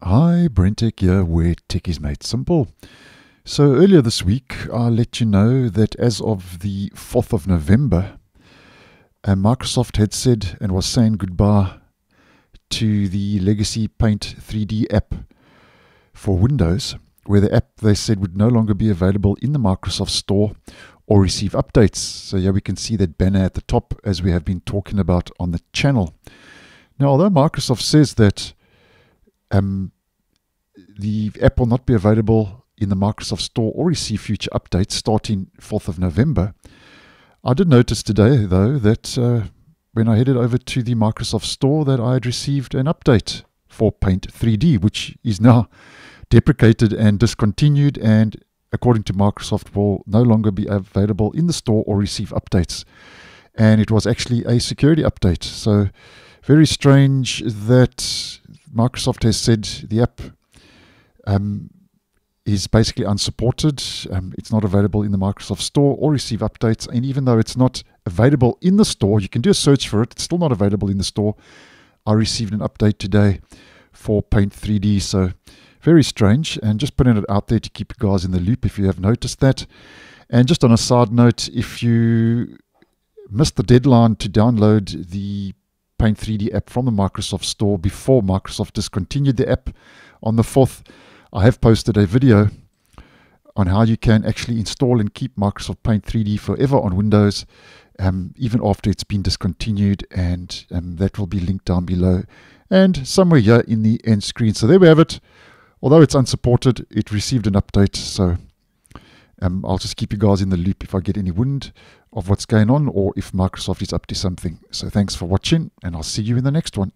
Hi, Brentech here, where tech is made simple. So, earlier this week, I let you know that as of the 4th of November, uh, Microsoft had said and was saying goodbye to the legacy Paint 3D app for Windows, where the app they said would no longer be available in the Microsoft Store or receive updates. So, yeah, we can see that banner at the top as we have been talking about on the channel. Now, although Microsoft says that um, the app will not be available in the Microsoft Store or receive future updates starting 4th of November. I did notice today, though, that uh, when I headed over to the Microsoft Store, that I had received an update for Paint 3D, which is now deprecated and discontinued, and according to Microsoft, will no longer be available in the store or receive updates. And it was actually a security update. So, very strange that Microsoft has said the app um, is basically unsupported. Um, it's not available in the Microsoft Store or receive updates. And even though it's not available in the store, you can do a search for it. It's still not available in the store. I received an update today for Paint 3D. So very strange. And just putting it out there to keep you guys in the loop if you have noticed that. And just on a side note, if you missed the deadline to download the Paint 3D app from the Microsoft Store before Microsoft discontinued the app on the 4th. I have posted a video on how you can actually install and keep Microsoft Paint 3D forever on Windows, um, even after it's been discontinued, and um, that will be linked down below and somewhere here in the end screen. So there we have it. Although it's unsupported, it received an update, so um, I'll just keep you guys in the loop if I get any wind of what's going on or if Microsoft is up to something. So thanks for watching, and I'll see you in the next one.